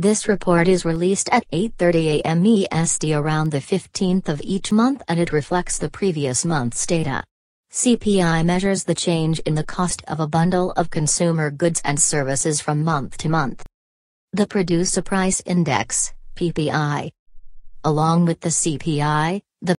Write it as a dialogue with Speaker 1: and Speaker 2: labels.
Speaker 1: This report is released at 8:30 a.m. EST around the 15th of each month and it reflects the previous month's data. CPI measures the change in the cost of a bundle of consumer goods and services from month to month. The Producer Price Index, PPI. Along with the CPI,